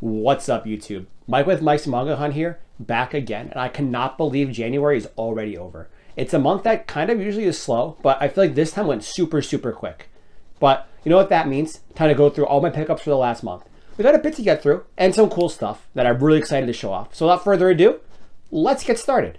What's up, YouTube? Mike with Mike's Manga Hunt here, back again, and I cannot believe January is already over. It's a month that kind of usually is slow, but I feel like this time went super, super quick. But you know what that means? Time to go through all my pickups for the last month. We got a bit to get through, and some cool stuff that I'm really excited to show off. So without further ado, let's get started.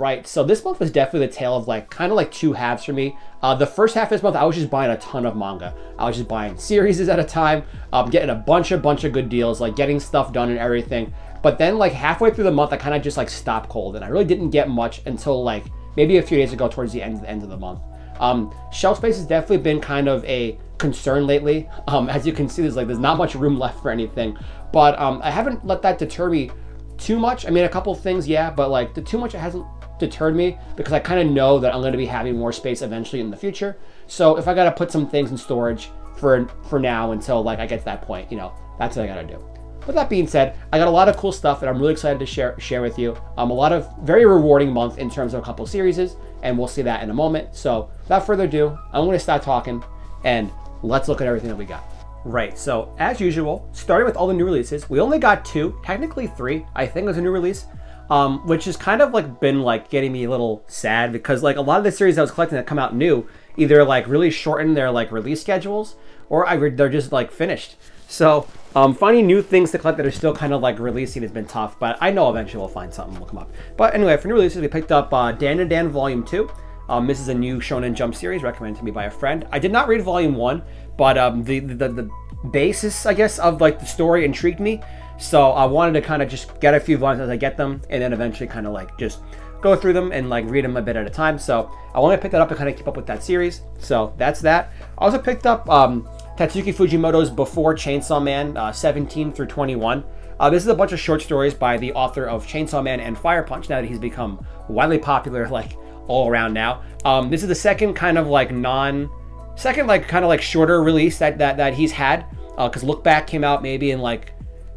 Right, so this month was definitely the tale of like kind of like two halves for me. Uh, the first half of this month, I was just buying a ton of manga. I was just buying series at a time, um, getting a bunch of bunch of good deals, like getting stuff done and everything. But then like halfway through the month, I kind of just like stopped cold, and I really didn't get much until like maybe a few days ago, towards the end the end of the month. Um, shelf space has definitely been kind of a concern lately. Um, as you can see, there's like there's not much room left for anything, but um, I haven't let that deter me too much. I mean, a couple things, yeah, but like the too much it hasn't deterred me because I kind of know that I'm going to be having more space eventually in the future. So if I got to put some things in storage for for now until like I get to that point, you know, that's what I got to do. With that being said, I got a lot of cool stuff that I'm really excited to share share with you. Um, a lot of very rewarding month in terms of a couple series, and we'll see that in a moment. So without further ado, I'm going to start talking and let's look at everything that we got. Right, so as usual, starting with all the new releases, we only got two, technically three, I think was a new release um, which has kind of like been like getting me a little sad because like a lot of the series I was collecting that come out new either like really shorten their like release schedules or I they're just like finished. So um, finding new things to collect that are still kind of like releasing has been tough, but I know eventually we'll find something will come up. But anyway, for new releases, we picked up uh, Dandadan Volume 2. Um, this is a new Shonen Jump series recommended to me by a friend. I did not read Volume 1, but um, the, the, the basis, I guess, of like the story intrigued me. So I wanted to kind of just get a few volumes as I get them, and then eventually kind of like just go through them and like read them a bit at a time. So I wanted to pick that up to kind of keep up with that series. So that's that. I also picked up um, Tatsuki Fujimoto's Before Chainsaw Man uh, 17 through 21. Uh, this is a bunch of short stories by the author of Chainsaw Man and Fire Punch. Now that he's become widely popular, like all around now. Um, this is the second kind of like non, second like kind of like shorter release that that that he's had. Because uh, Look Back came out maybe in like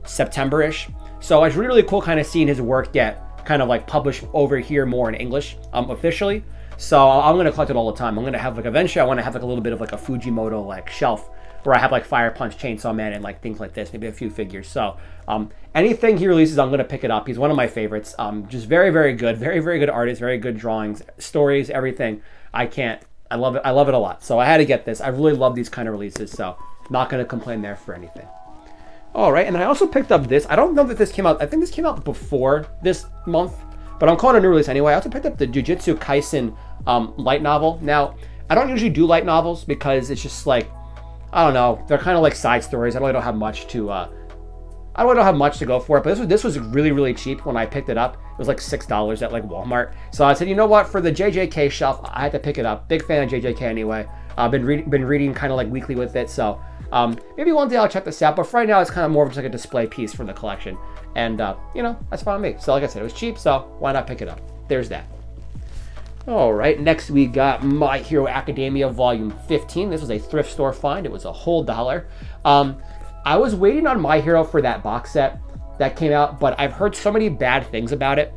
September-ish. So it's really, really cool kind of seeing his work get kind of like published over here more in English um, officially. So I'm going to collect it all the time. I'm to have like eventually I want to have like a little bit of like a Fujimoto like shelf where I have like Fire Punch, Chainsaw Man, and like things like this, maybe a few figures. So um, anything he releases, I'm going to pick it up. He's one of my favorites. Um, just very, very good, very, very good artist, very good drawings, stories, everything. I can't, I love it. I love it a lot. So I had to get this. I really love these kind of releases. So not going to complain there for anything. All right, and I also picked up this. I don't know that this came out. I think this came out before this month, but I'm calling it a new release anyway. I also picked up the Jujutsu Kaisen um, light novel. Now, I don't usually do light novels because it's just like, I don't know, they're kind of like side stories. I really don't have much to, uh, I really don't have much to go for it. But this was this was really really cheap when I picked it up. It was like six dollars at like Walmart. So I said, you know what, for the JJK shelf, I had to pick it up. Big fan of JJK anyway. I've been reading been reading kind of like weekly with it, so um, maybe one day I'll check this out, but for right now, it's kind of more of just like a display piece for the collection. And, uh, you know, that's fine with me. So like I said, it was cheap, so why not pick it up? There's that. All right, next we got My Hero Academia Volume 15. This was a thrift store find. It was a whole dollar. Um, I was waiting on My Hero for that box set that came out, but I've heard so many bad things about it.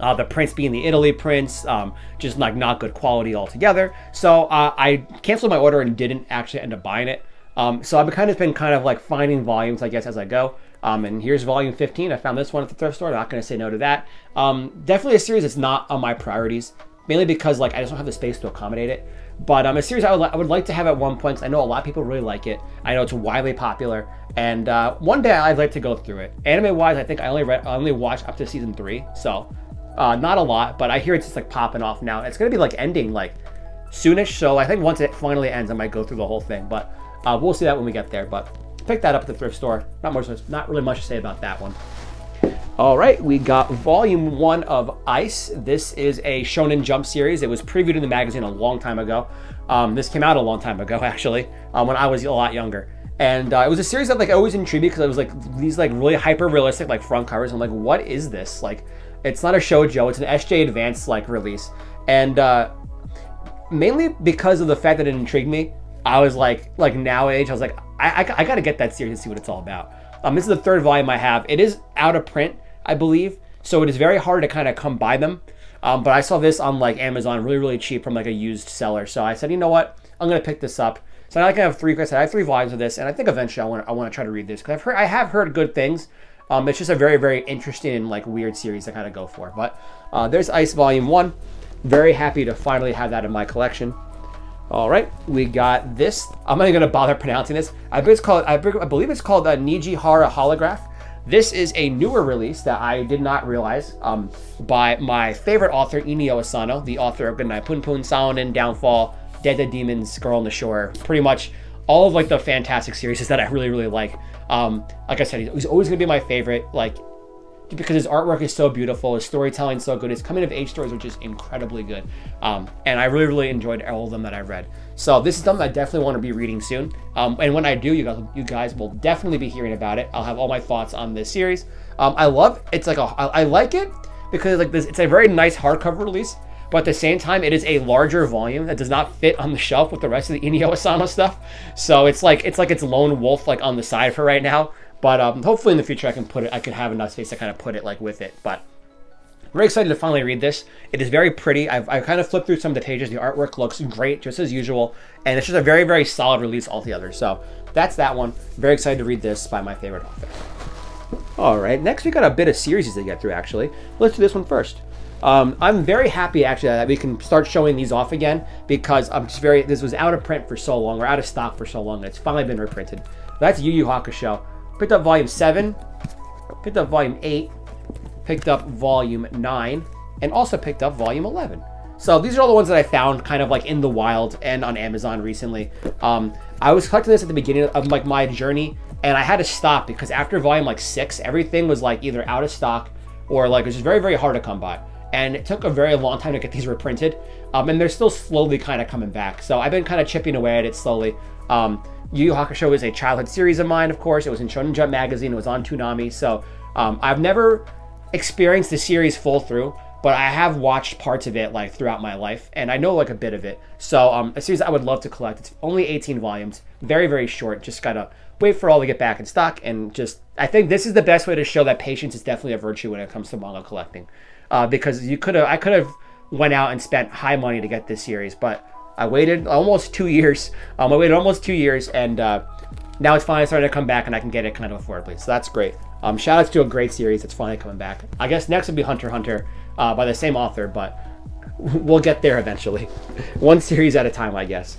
Uh, the prints being the Italy prints, um, just like not good quality altogether. So uh, I canceled my order and didn't actually end up buying it. Um, so I've kind of been kind of like finding volumes, I guess, as I go. Um, and here's volume 15. I found this one at the thrift store. I'm not going to say no to that. Um, definitely a series that's not on my priorities, mainly because like I just don't have the space to accommodate it. But um, a series I would, I would like to have at one point. I know a lot of people really like it. I know it's widely popular, and uh, one day I'd like to go through it. Anime-wise, I think I only read, I only watched up to season three, so uh, not a lot. But I hear it's just like popping off now. It's gonna be like ending like soonish. So I think once it finally ends, I might go through the whole thing. But uh, we'll see that when we get there, but pick that up at the thrift store. Not much, not really much to say about that one. All right, we got volume one of I"s. This is a Shonen Jump series. It was previewed in the magazine a long time ago. Um, this came out a long time ago, actually, um, when I was a lot younger. And uh, it was a series that like always intrigued me because it was like these like really hyper realistic like front covers. I'm like, what is this? Like, it's not a shojo. It's an SJ Advance like release, and uh, mainly because of the fact that it intrigued me. I was like, like now age, I was like, I, I, I got to get that series and see what it's all about. Um, this is the third volume I have. It is out of print, I believe, so it is very hard to kind of come by them. Um, but I saw this on like Amazon really, really cheap from like a used seller. So I said, you know what? I'm gonna pick this up. So now I can have three. I have three volumes of this, and I think eventually I want I want to try to read this because I've heard I have heard good things. Um, it's just a very very interesting and like weird series to kind of go for. But uh, there's I"s Volume One. Very happy to finally have that in my collection. All right, we got this. I'm not even gonna bother pronouncing this. I believe it's called. I believe it's called a Nijihara Holograph. This is a newer release that I did not realize um, by my favorite author, Inio Asano, the author of Goodnight Punpun, and Downfall, Dead Dead Demons, Girl on the Shore, pretty much all of like the fantastic series that I really, really like. Um, like I said, he's always gonna be my favorite. Like because his artwork is so beautiful, his storytelling so good, his coming of age stories are just incredibly good. Um, and I really, really enjoyed all of them that I've read. So this is something I definitely want to be reading soon. Um, and when I do, you guys, you guys will definitely be hearing about it. I'll have all my thoughts on this series. Um, I love it's like a I, I like it because like this, it's a very nice hardcover release. But at the same time, it is a larger volume that does not fit on the shelf with the rest of the Inio Asano stuff. So it's like it's like it's lone wolf like on the side for right now. But um, hopefully in the future I can put it, I can have enough space to kind of put it like with it. But very excited to finally read this. It is very pretty. I've, I've kind of flipped through some of the pages. The artwork looks great, just as usual. And it's just a very, very solid release altogether. So that's that one. Very excited to read this by my favorite author. All right, next we got a bit of series to get through, actually. Let's do this one first. Um, I'm very happy, actually, that we can start showing these off again because I'm just very, this was out of print for so long, or out of stock for so long, it's finally been reprinted. That's Yu Yu Hakusho. Picked up volume 7, picked up volume 8, picked up volume 9, and also picked up volume 11. So these are all the ones that I found kind of like in the wild and on Amazon recently. Um, I was collecting this at the beginning of like my journey and I had to stop because after volume like six, everything was like either out of stock or like it was just very, very hard to come by. And it took a very long time to get these reprinted. Um, and they're still slowly kind of coming back. So I've been kind of chipping away at it slowly. Um, Yu Yu Hakusho is a childhood series of mine, of course. It was in Shonen Jump magazine. It was on Toonami. So um, I've never experienced the series full through, but I have watched parts of it like throughout my life, and I know like a bit of it. So um, a series I would love to collect. It's only 18 volumes, very very short. Just gotta wait for all to get back in stock, and just I think this is the best way to show that patience is definitely a virtue when it comes to manga collecting, uh, because you could have I could have went out and spent high money to get this series, but I waited almost two years. Um, I waited almost two years, and uh, now it's finally starting to come back, and I can get it kind of affordably. So that's great. Um, shout outs to a great series that's finally coming back. I guess next would be Hunter Hunter uh, by the same author, but we'll get there eventually. one series at a time, I guess.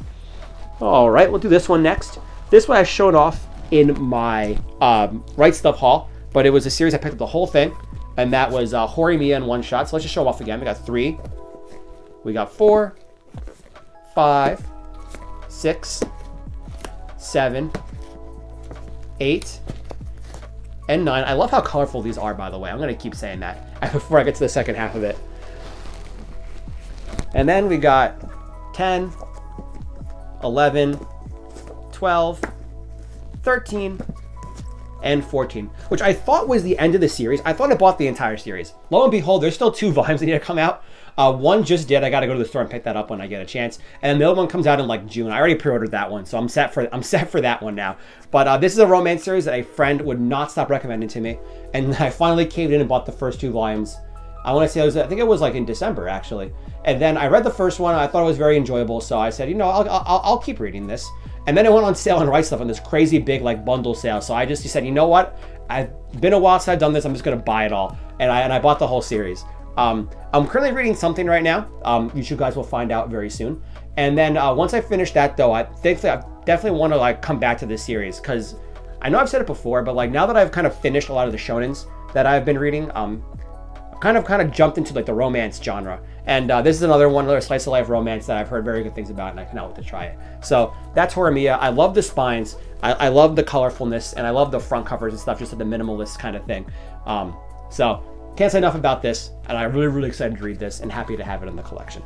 All right, we'll do this one next. This one I showed off in my um, Right Stuf haul, but it was a series I picked up the whole thing, and that was uh, Horimiya in one shot. So let's just show off again. We got three, we got four, five, six, seven, eight, and nine. I love how colorful these are, by the way. I'm going to keep saying that before I get to the second half of it. And then we got 10, 11, 12, 13, and 14, which I thought was the end of the series. I thought I bought the entire series. Lo and behold, there's still two volumes that need to come out. Uh, one just did. I got to go to the store and pick that up when I get a chance. And the other one comes out in like June. I already pre-ordered that one, so I'm set for I'm set for that one now. But uh, this is a romance series that a friend would not stop recommending to me, and I finally caved in and bought the first two volumes. I want to say it was I think it was like in December actually. And then I read the first one. I thought it was very enjoyable, so I said, you know, I'll I'll, I'll keep reading this. And then it went on sale on Right Stuf on this crazy big like bundle sale. So I just said, you know what? I've been a while since I've done this. I'm just gonna buy it all, and I and I bought the whole series. Um, I'm currently reading something right now. Um, you guys will find out very soon. And then uh, once I finish that, though, I think I definitely want to like come back to this series because I know I've said it before, but like now that I've kind of finished a lot of the shonens that I've been reading, um, kind of kind of jumped into like the romance genre. And uh, this is another one, another slice of life romance that I've heard very good things about, and I cannot wait to try it. So that's Horimiya. I love the spines. I, I, love the colorfulness, and I love the front covers and stuff, just like the minimalist kind of thing. Um, so can't say enough about this, and I'm really, really excited to read this and happy to have it in the collection.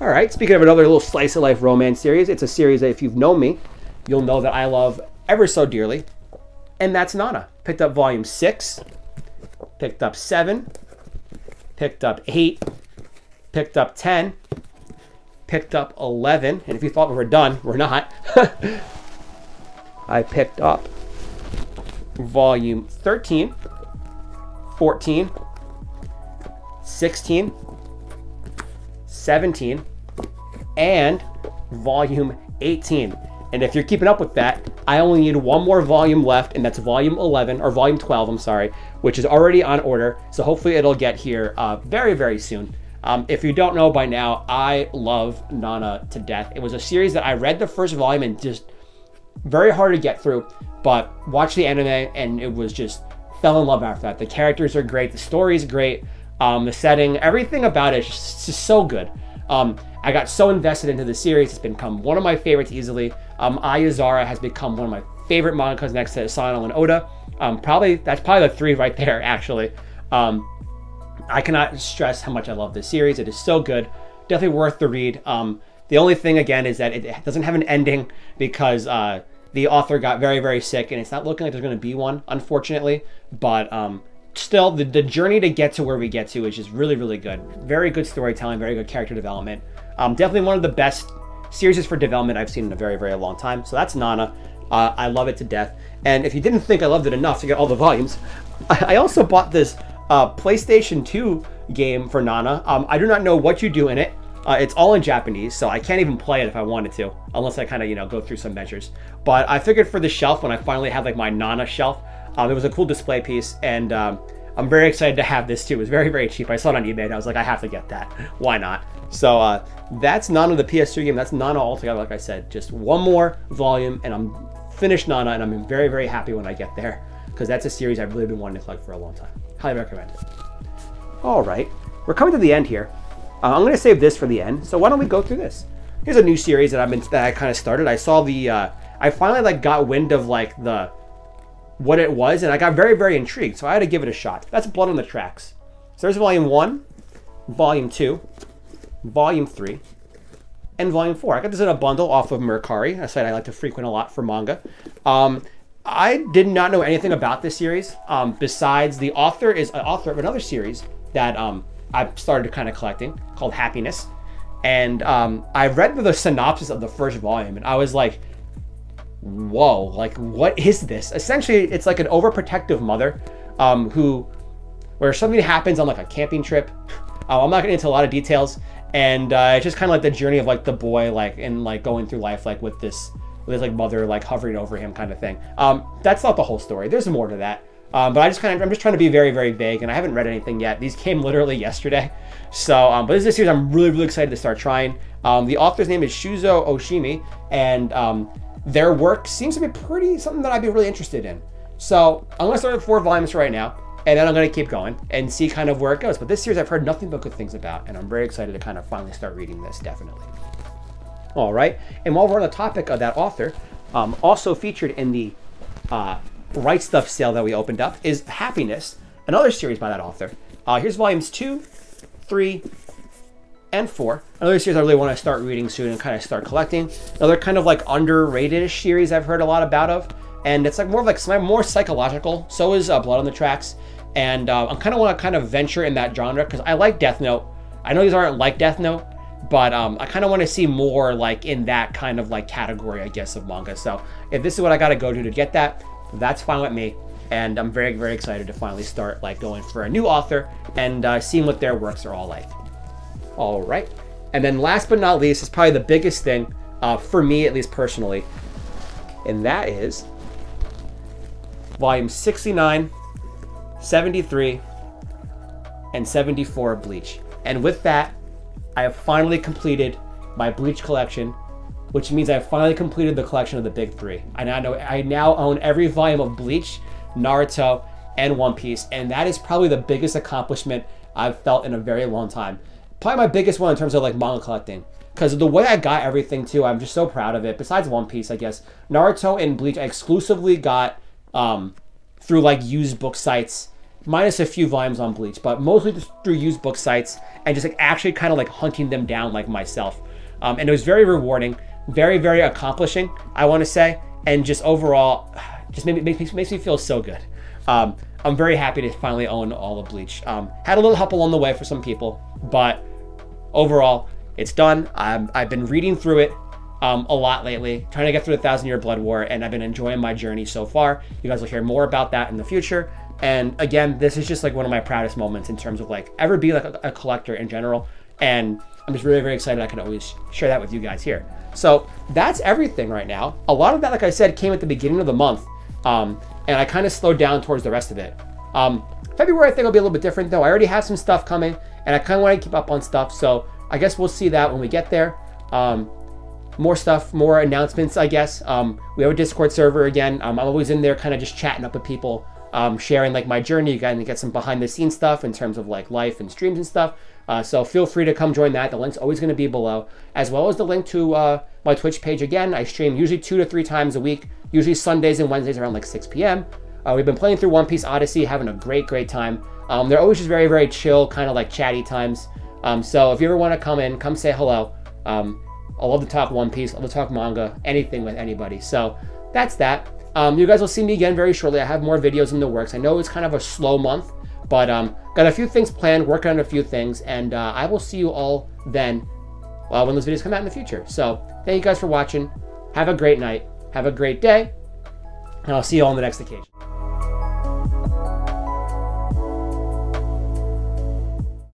All right, speaking of another little slice of life romance series, it's a series that if you've known me, you'll know that I love ever so dearly, and that's Nana. Picked up volume six, picked up seven, picked up eight, picked up 10, picked up 11, and if you thought we were done, we're not. I picked up volume 13, 14, 16, 17, and volume 18. And if you're keeping up with that, I only need one more volume left, and that's volume 11, or volume 12, I'm sorry, which is already on order. So hopefully it'll get here uh, very, very soon. Um, if you don't know by now, I love Nana to death. It was a series that I read the first volume and just very hard to get through, but watched the anime and it was just fell in love after that. The characters are great, the story is great, um, the setting, everything about it is just, just so good. Um, I got so invested into the series; it's become one of my favorites easily. Um, Ai Yazawa has become one of my favorite mangakas next to Asano and Oda. Um, probably that's probably the three right there, actually. Um, I cannot stress how much I love this series. It is so good, definitely worth the read. Um, the only thing again is that it doesn't have an ending because uh, the author got very very sick, and it's not looking like there's going to be one, unfortunately. But um, still, the, the journey to get to where we get to is just really really good. Very good storytelling, very good character development. Um, definitely one of the best series for development I've seen in a very very long time. So that's Nana. Uh, I love it to death. And if you didn't think I loved it enough to get all the volumes, I also bought this uh, PlayStation 2 game for Nana. Um, I do not know what you do in it. Uh, it's all in Japanese, so I can't even play it if I wanted to, unless I kind of, you know, go through some measures. But I figured for the shelf, when I finally had like my Nana shelf, um, it was a cool display piece, and um, I'm very excited to have this too. It was very, very cheap. I saw it on eBay, and I was like, I have to get that. Why not? So uh, that's Nana, the PS3 game. That's Nana altogether, like I said. Just one more volume, and I'm finished Nana, and I'm very, very happy when I get there, because that's a series I've really been wanting to collect for a long time. Highly recommend it. All right, we're coming to the end here. Uh, I'm going to save this for the end. So why don't we go through this? Here's a new series that I've been that I kind of started. I saw the uh, I finally like got wind of like the what it was, and I got very very intrigued. So I had to give it a shot. That's Blood on the Tracks. So there's Volume One, Volume Two, Volume Three, and Volume Four. I got this in a bundle off of Mercari, a site I like to frequent a lot for manga. Um, I did not know anything about this series. Um, besides, the author is an author of another series that um, I started kind of collecting called Happiness. And um, I read the synopsis of the first volume, and I was like, whoa, like, what is this? Essentially, it's like an overprotective mother um, who, where something happens on like a camping trip. Uh, I'm not getting into a lot of details. And uh, it's just kind of like the journey of like the boy, like, and like going through life, like with this with his like mother like hovering over him kind of thing. Um, that's not the whole story. There's more to that. Um, but I just kind of I'm just trying to be very very vague, and I haven't read anything yet. These came literally yesterday, so um, but this is a series I'm really really excited to start trying. Um, the author's name is Shuzo Oshimi, and um, their work seems to be pretty something that I'd be really interested in. So I'm gonna start with four volumes right now, and then I'm gonna keep going and see kind of where it goes. But this series I've heard nothing but good things about, and I'm very excited to kind of finally start reading this. Definitely. All right. And while we're on the topic of that author, um, also featured in the uh, Right Stuf sale that we opened up is Happiness, another series by that author. Uh, here's volumes two, three, and four. Another series I really want to start reading soon and kind of start collecting. Another kind of like underrated series I've heard a lot about of, and it's like more of like more psychological. So is uh, Blood on the Tracks, and uh, I kind of want to kind of venture in that genre because I like Death Note. I know these aren't like Death Note, but um, I kind of want to see more like in that kind of like category, I guess, of manga. So if this is what I got to go to to get that, that's fine with me. And I'm very, very excited to finally start like going for a new author and uh, seeing what their works are all like. All right. And then last but not least is probably the biggest thing uh, for me, at least personally, and that is volume 69, 73, and 74 of Bleach. And with that, I have finally completed my Bleach collection, which means I have finally completed the collection of the big three. I now know I now own every volume of Bleach, Naruto, and One Piece, and that is probably the biggest accomplishment I've felt in a very long time. Probably my biggest one in terms of like manga collecting. Because the way I got everything too, I'm just so proud of it. Besides One Piece, I guess Naruto and Bleach I exclusively got um, through like used book sites minus a few volumes on Bleach, but mostly just through used book sites and just like actually kind of like hunting them down like myself. Um, and it was very rewarding, very, very accomplishing, I want to say. And just overall, just made, makes, makes me feel so good. Um, I'm very happy to finally own all of Bleach. Um, had a little help along the way for some people, but overall, it's done. I'm, I've been reading through it um, a lot lately, trying to get through the Thousand Year Blood War, and I've been enjoying my journey so far. You guys will hear more about that in the future. And again, this is just like one of my proudest moments in terms of like ever be like a, a collector in general. And I'm just really, very excited I can always share that with you guys here. So that's everything right now. A lot of that, like I said, came at the beginning of the month, um, and I kind of slowed down towards the rest of it. Um, February, I think will be a little bit different though. I already have some stuff coming, and I kind of want to keep up on stuff. So I guess we'll see that when we get there. Um, more stuff, more announcements, I guess. Um, we have a Discord server again. Um, I'm always in there kind of just chatting up with people, um, sharing like my journey. You guys get some behind the scenes stuff in terms of like life and streams and stuff. Uh, so feel free to come join that. The link's always going to be below, as well as the link to uh, my Twitch page. Again, I stream usually two to three times a week, usually Sundays and Wednesdays around like 6 p.m. Uh, we've been playing through One Piece Odyssey, having a great, great time. Um, they're always just very, very chill, kind of like chatty times. Um, so if you ever want to come in, come say hello. Um, I love to talk One Piece. I love to talk manga, anything with anybody. So that's that. Um, you guys will see me again very shortly. I have more videos in the works. I know it's kind of a slow month, but um, got a few things planned, working on a few things, and uh, I will see you all then uh, when those videos come out in the future. So thank you guys for watching. Have a great night. Have a great day. And I'll see you all on the next occasion.